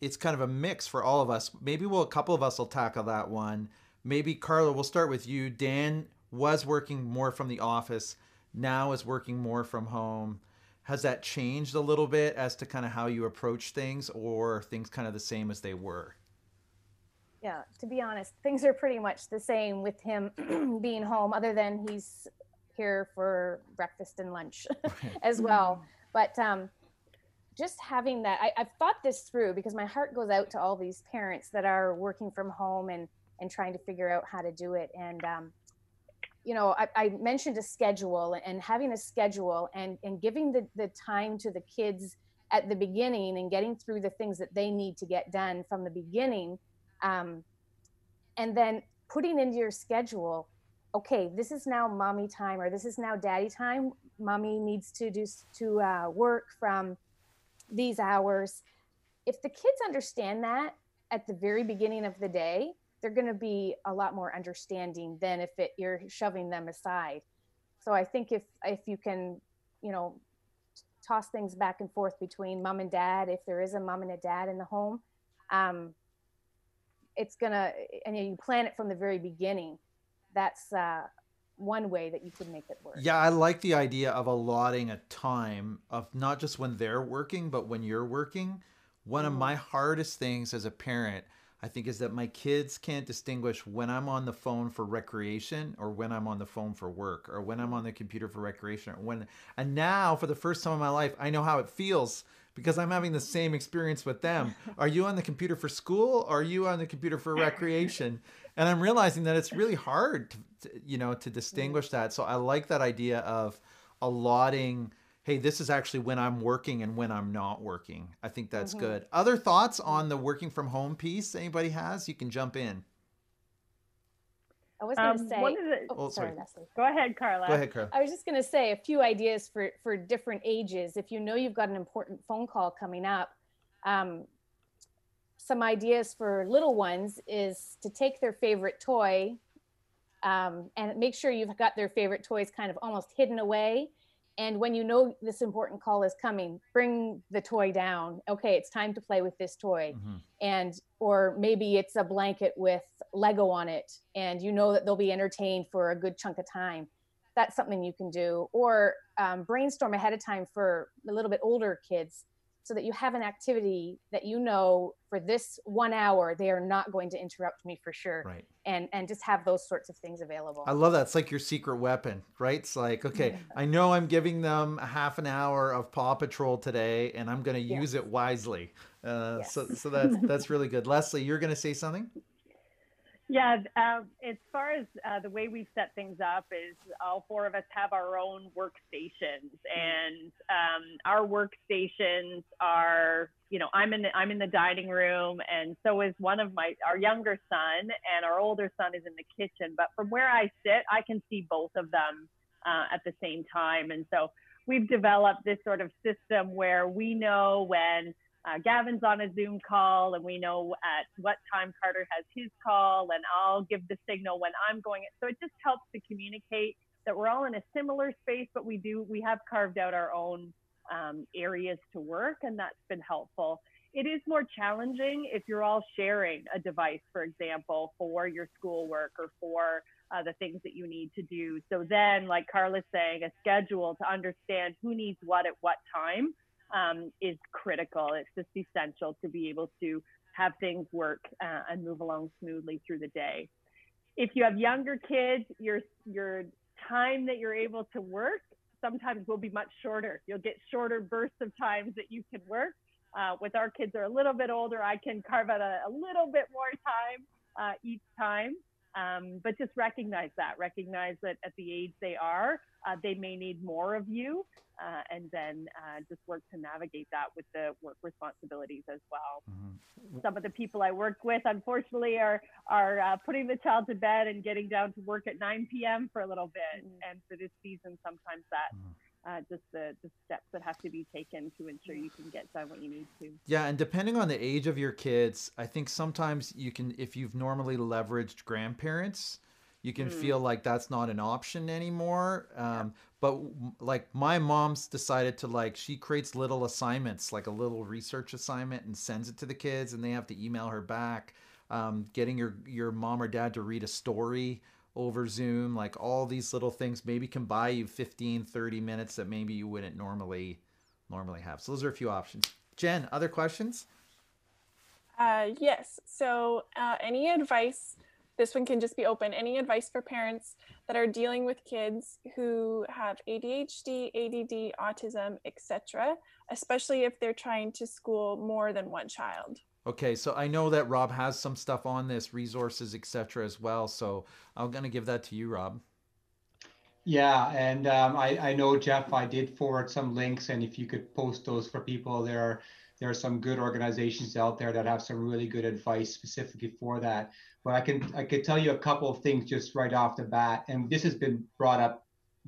it's kind of a mix for all of us. Maybe we'll a couple of us will tackle that one. Maybe Carla, we'll start with you. Dan was working more from the office, now is working more from home. Has that changed a little bit as to kind of how you approach things or things kind of the same as they were? yeah, to be honest, things are pretty much the same with him being home, other than he's here for breakfast and lunch as well. But um, just having that, I, have thought this through because my heart goes out to all these parents that are working from home and and trying to figure out how to do it. And um, you know, I, I, mentioned a schedule and having a schedule and and giving the the time to the kids at the beginning and getting through the things that they need to get done from the beginning um, and then putting into your schedule okay this is now mommy time or this is now daddy time. Mommy needs to do to uh, work from these hours. If the kids understand that at the very beginning of the day they're going to be a lot more understanding than if it, you're shoving them aside. So i think if if you can you know toss things back and forth between mom and dad if there is a mom and a dad in the home um, it's gonna and you plan it from the very beginning that's uh, one way that you could make it work. Yeah i like the idea of allotting a time of not just when they're working but when you're working. One mm. of my hardest things as a parent i think is that my kids can't distinguish when i'm on the phone for recreation or when i'm on the phone for work or when i'm on the computer for recreation or when and now for the first time in my life i know how it feels because I'm having the same experience with them. Are you on the computer for school? Or are you on the computer for recreation? And I'm realizing that it's really hard to, to you know, to distinguish that. So I like that idea of allotting hey, this is actually when I'm working and when I'm not working. I think that's mm-hmm. good. Other thoughts on the working from home piece anybody has? You can jump in. I was going to um, say. The, oh, oh, sorry, sorry, Leslie. Go ahead, Carla. Go ahead, Carla. I was just going to say a few ideas for for different ages. If you know you've got an important phone call coming up, um, some ideas for little ones is to take their favorite toy um, and make sure you've got their favorite toys kind of almost hidden away and when you know this important call is coming bring the toy down. Okay it's time to play with this toy. Mm-hmm. and or maybe it's a blanket with lego on it and you know that they'll be entertained for a good chunk of time. That's something you can do. Or um, brainstorm ahead of time for a little bit older kids so that you have an activity that you know for this one hour they are not going to interrupt me for sure. Right. And and just have those sorts of things available. I love that. It's like your secret weapon right? It's like okay i know i'm giving them a half an hour of paw patrol today and i'm going to use yes. it wisely. Uh, yes. so so that's that's really good. Leslie you're going to say something yeah, uh, as far as uh, the way we've set things up is all four of us have our own workstations, and um, our workstations are, you know, I'm in the I'm in the dining room, and so is one of my our younger son, and our older son is in the kitchen. But from where I sit, I can see both of them uh, at the same time, and so we've developed this sort of system where we know when uh, Gavin's on a Zoom call and we know at what time Carter has his call and I'll give the signal when I'm going. So it just helps to communicate that we're all in a similar space, but we do, we have carved out our own um, areas to work and that's been helpful. It is more challenging if you're all sharing a device, for example, for your schoolwork or for uh, the things that you need to do. So then, like Carla's saying, a schedule to understand who needs what at what time um, is critical. It's just essential to be able to have things work uh, and move along smoothly through the day. If you have younger kids, your your time that you're able to work sometimes will be much shorter. You'll get shorter bursts of times that you can work. Uh, with our kids are a little bit older, I can carve out a, a little bit more time uh, each time. Um, but just recognize that, recognize that at the age they are, uh, they may need more of you, uh, and then uh, just work to navigate that with the work responsibilities as well. Mm-hmm. Some of the people I work with, unfortunately, are are uh, putting the child to bed and getting down to work at 9 p.m. for a little bit, mm-hmm. and for this season, sometimes that. Mm-hmm. Uh, just the, the steps that have to be taken to ensure you can get done what you need to. Yeah, and depending on the age of your kids, I think sometimes you can, if you've normally leveraged grandparents, you can mm. feel like that's not an option anymore. Um, but like my mom's decided to like she creates little assignments, like a little research assignment, and sends it to the kids, and they have to email her back. Um, getting your your mom or dad to read a story over Zoom, like all these little things maybe can buy you 15, 30 minutes that maybe you wouldn't normally normally have. So those are a few options. Jen, other questions? Uh, yes. So, uh, any advice this one can just be open. Any advice for parents that are dealing with kids who have ADHD, ADD, autism, etc., especially if they're trying to school more than one child? Okay, so I know that Rob has some stuff on this, resources, etc., as well. So I'm going to give that to you, Rob. Yeah, and um, I, I know Jeff, I did forward some links, and if you could post those for people, there are there are some good organizations out there that have some really good advice specifically for that. But I can I could tell you a couple of things just right off the bat, and this has been brought up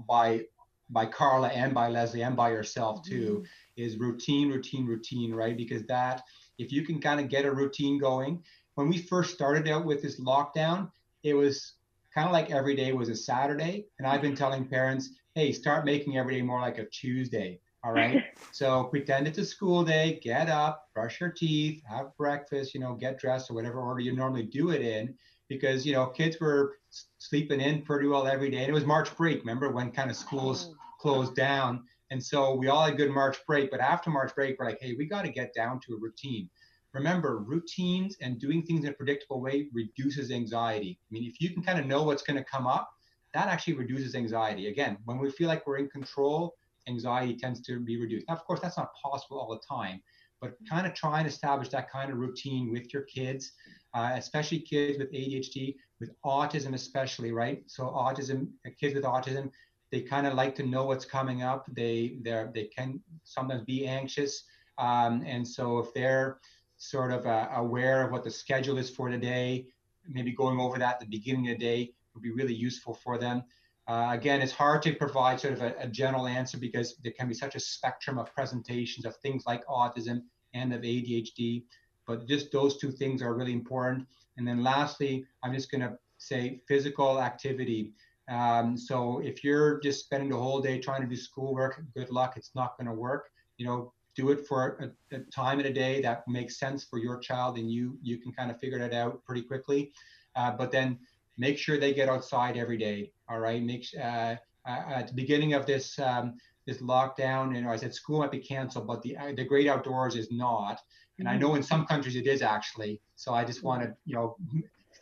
by by Carla and by Leslie and by yourself too, mm-hmm. is routine, routine, routine, right? Because that if you can kind of get a routine going. When we first started out with this lockdown, it was kind of like every day was a Saturday, and I've been telling parents, hey, start making every day more like a Tuesday all right. so pretend it's a school day, get up, brush your teeth, have breakfast, you know, get dressed or whatever order you normally do it in. Because, you know, kids were sleeping in pretty well every day. And it was March break, remember when kind of schools oh. closed down. And so we all had good March break. But after March break, we're like, hey, we got to get down to a routine. Remember, routines and doing things in a predictable way reduces anxiety. I mean, if you can kind of know what's going to come up, that actually reduces anxiety. Again, when we feel like we're in control, anxiety tends to be reduced. Now, of course, that's not possible all the time, but kind of try and establish that kind of routine with your kids, uh, especially kids with ADHD, with autism, especially, right? So, autism, uh, kids with autism, they kind of like to know what's coming up. They they they can sometimes be anxious, um, and so if they're sort of uh, aware of what the schedule is for the day, maybe going over that at the beginning of the day, would be really useful for them. Uh, again, it's hard to provide sort of a, a, general answer because there can be such a spectrum of presentations of things like autism and of ADHD, but just those two things are really important. And then lastly, I'm just going to say physical activity. Um, so if you're just spending the whole day trying to do schoolwork, good luck. It's not going to work. You know, do it for a, a, time in a day that makes sense for your child, and you you can kind of figure that out pretty quickly. Uh, but then make sure they get outside every day. All right. Make uh, uh, at the beginning of this um, this lockdown, you know, I said school might be canceled, but the the great outdoors is not. And I mm-hmm. know in some countries it is actually. So I just want to you know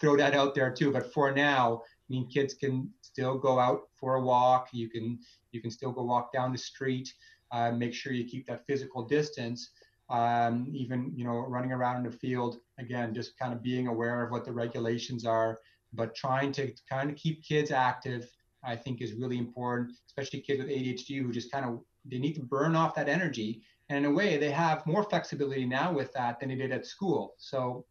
throw that out there too. But for now, mean, kids can still go out for a walk. You can you can still go walk down the street. Uh, make sure you keep that physical distance. Um, even you know running around in the field again, just kind of being aware of what the regulations are, but trying to kind of keep kids active. I think is really important, especially kids with ADHD who just kind of they need to burn off that energy. And in a way, they have more flexibility now with that than they did at school. So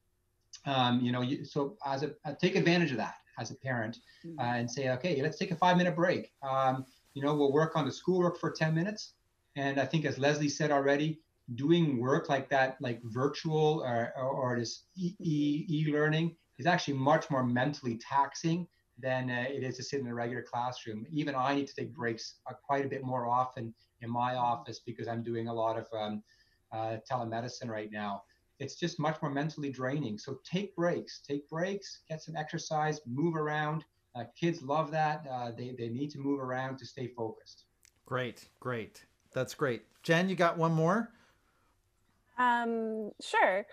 um, you know, you, so as a take advantage of that as a parent mm-hmm. uh, and say, okay, let's take a five minute break. Um, you know, we'll work on the schoolwork for 10 minutes. And I think, as Leslie said already, doing work like that, like virtual or, or, or this e, e, e learning, is actually much more mentally taxing than uh, it is to sit in a regular classroom. Even I need to take breaks uh, quite a bit more often in my office because I'm doing a lot of um, uh, telemedicine right now it's just much more mentally draining. So take breaks, take breaks, get some exercise, move around. Uh, kids love that. Uh, they, they need to move around to stay focused. Great, great. That's great. Jen, you got one more? Um, sure.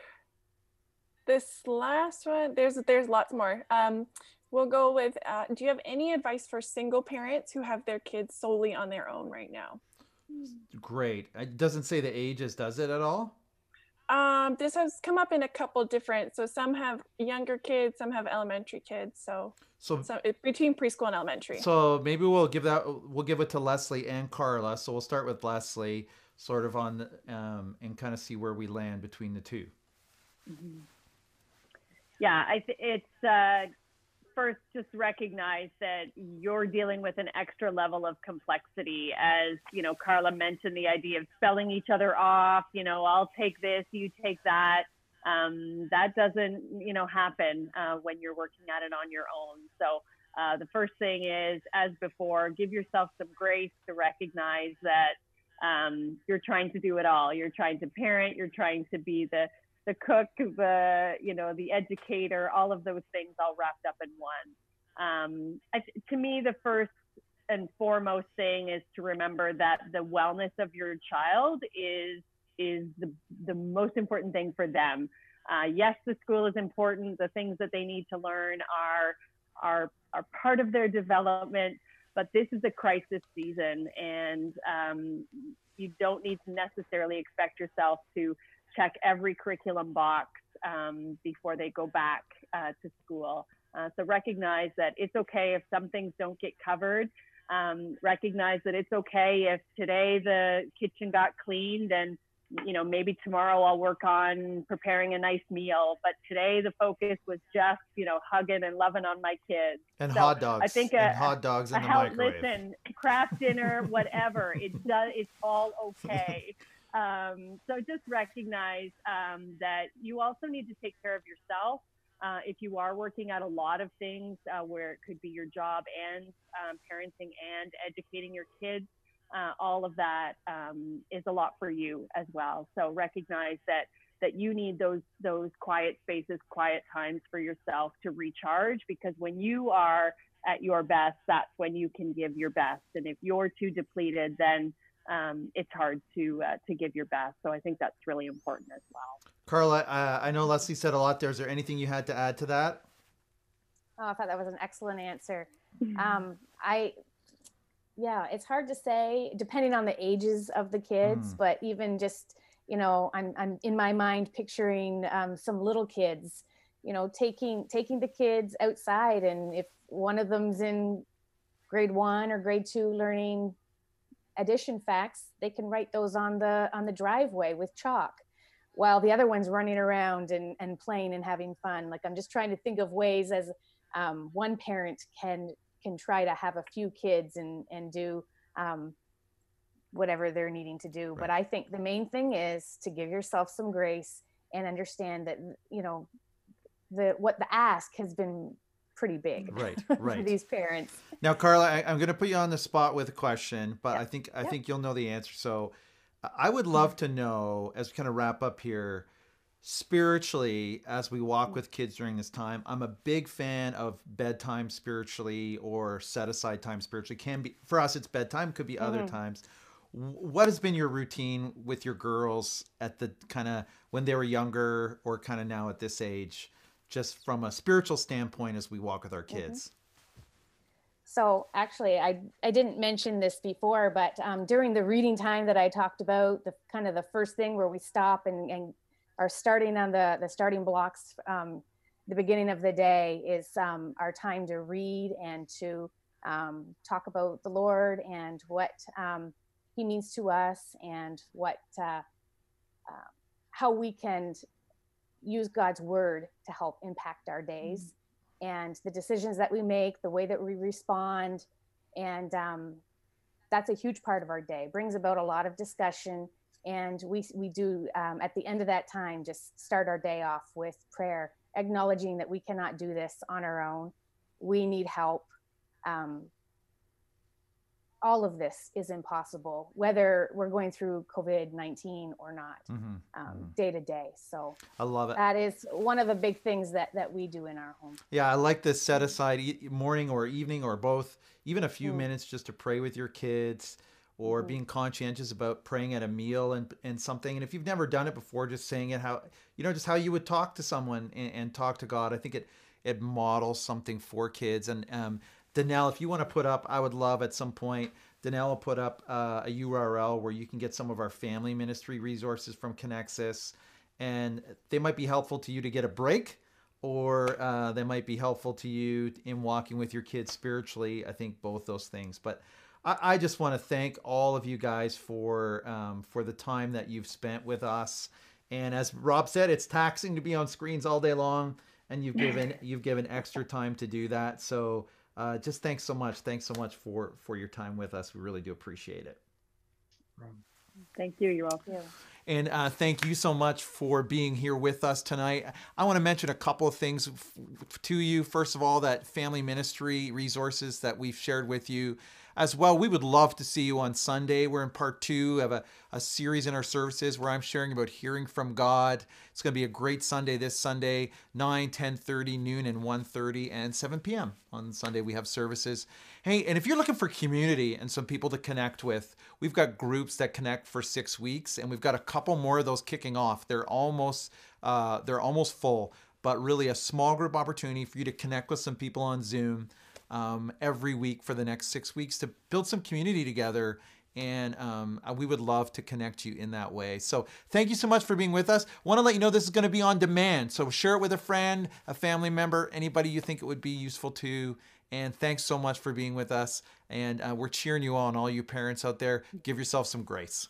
This last one, there's there's lots more. Um, we'll go with. Uh, do you have any advice for single parents who have their kids solely on their own right now? Great. It doesn't say the ages, does it at all? Um, this has come up in a couple different. So some have younger kids, some have elementary kids. So so, so it, between preschool and elementary. So maybe we'll give that we'll give it to Leslie and Carla. So we'll start with Leslie, sort of on um, and kind of see where we land between the 2 mm-hmm. Yeah, I th- it's uh, first just recognize that you're dealing with an extra level of complexity as you know carla mentioned the idea of spelling each other off you know i'll take this you take that. Um, that doesn't you know happen uh, when you're working at it on your own. So uh, the first thing is as before give yourself some grace to recognize that um, you're trying to do it all. You're trying to parent you're trying to be the the cook, the you know the educator, all of those things all wrapped up in one. Um, I, to me, the first and foremost thing is to remember that the wellness of your child is is the the most important thing for them. Uh, yes, the school is important. The things that they need to learn are are are part of their development. But this is a crisis season, and um, you don't need to necessarily expect yourself to check every curriculum box um, before they go back uh, to school. Uh, so recognize that it's okay if some things don't get covered. Um, recognize that it's okay if today the kitchen got cleaned and you know maybe tomorrow I'll work on preparing a nice meal. But today the focus was just you know hugging and loving on my kids and so hot dogs. I think a, hot dogs in the microwave. Listen, Kraft Dinner, whatever. it does. It's all okay. Um, so just recognize um, that you also need to take care of yourself. Uh, if you are working at a lot of things uh, where it could be your job and um, parenting and educating your kids, uh, all of that um, is a lot for you as well. So recognize that that you need those those quiet spaces, quiet times for yourself to recharge because when you are at your best, that's when you can give your best. And if you're too depleted, then um, it's hard to uh, to give your best. So I think that's really important as well. Carla, uh, I know Leslie said a lot there. Is there anything you had to add to that? Oh, I thought that was an excellent answer. Um, I, yeah, it's hard to say depending on the ages of the kids, mm. but even just you know, I'm I'm in my mind picturing um, some little kids, you know, taking taking the kids outside, and if one of them's in grade one or grade two learning addition facts, they can write those on the on the driveway with chalk while the other one's running around and, and playing and having fun. Like I'm just trying to think of ways as um, one parent can can try to have a few kids and and do um, whatever they're needing to do. Right. But I think the main thing is to give yourself some grace and understand that you know the what the ask has been pretty big right right. for these parents. Now carla I, am going to put you on the spot with a question but i think i think you'll know the answer. So i would love to know as we kind of wrap up here spiritually as we walk with kids during this time i'm a big fan of bedtime spiritually or set aside time spiritually. Can be for us it's bedtime could be mm-hmm. other times what has been your routine with your girls at the kind of when they were younger or kind of now at this age just from a spiritual standpoint as we walk with our mm-hmm. kids mm-hmm. so actually i i didn't mention this before but um, during the reading time that i talked about the kind of the first thing where we stop and, and are starting on the the starting blocks um, the beginning of the day is um, our time to read and to um, talk about the lord and what um, he means to us and what uh, uh, how we can use God's word to help impact our days mm-hmm. and the decisions that we make, the way that we respond, and um, that's a huge part of our day. Brings about a lot of discussion, and we we do um, at the end of that time just start our day off with prayer, acknowledging that we cannot do this on our own. We need help. Um, all of this is impossible, whether we're going through COVID 19 or not, mm-hmm. Um, mm-hmm. day to day. So I love it. That is one of the big things that, that we do in our home. Yeah, I like this set aside morning or evening or both, even a few mm. minutes just to pray with your kids or mm. being conscientious about praying at a meal and, and something. And if you've never done it before, just saying it how, you know, just how you would talk to someone and, and talk to God. I think it, it models something for kids. And, um, Danelle, if you want to put up, I would love at some point. Danelle will put up uh, a URL where you can get some of our family ministry resources from Connexus, and they might be helpful to you to get a break, or uh, they might be helpful to you in walking with your kids spiritually. I think both those things. But I, I just want to thank all of you guys for um, for the time that you've spent with us. And as Rob said, it's taxing to be on screens all day long, and you've given you've given extra time to do that. So uh, just thanks so much. Thanks so much for for your time with us. We really do appreciate it. Thank you. You're welcome. And uh, thank you so much for being here with us tonight. I want to mention a couple of things to you. First of all, that family ministry resources that we've shared with you as well. We would love to see you on Sunday. We're in part two of a, a series in our services where I'm sharing about hearing from God. It's going to be a great Sunday this Sunday, 9, 10 30, noon, and 1 30, and 7 p.m. On Sunday, we have services. Hey, and if you're looking for community and some people to connect with, we've got groups that connect for six weeks, and we've got a couple more of those kicking off. They're almost uh, they're almost full, but really a small group opportunity for you to connect with some people on Zoom um, every week for the next six weeks to build some community together. And um, uh, we would love to connect you in that way. So, thank you so much for being with us. Want to let you know this is going to be on demand. So, share it with a friend, a family member, anybody you think it would be useful to. And thanks so much for being with us. And uh, we're cheering you on, all you parents out there. Give yourself some grace.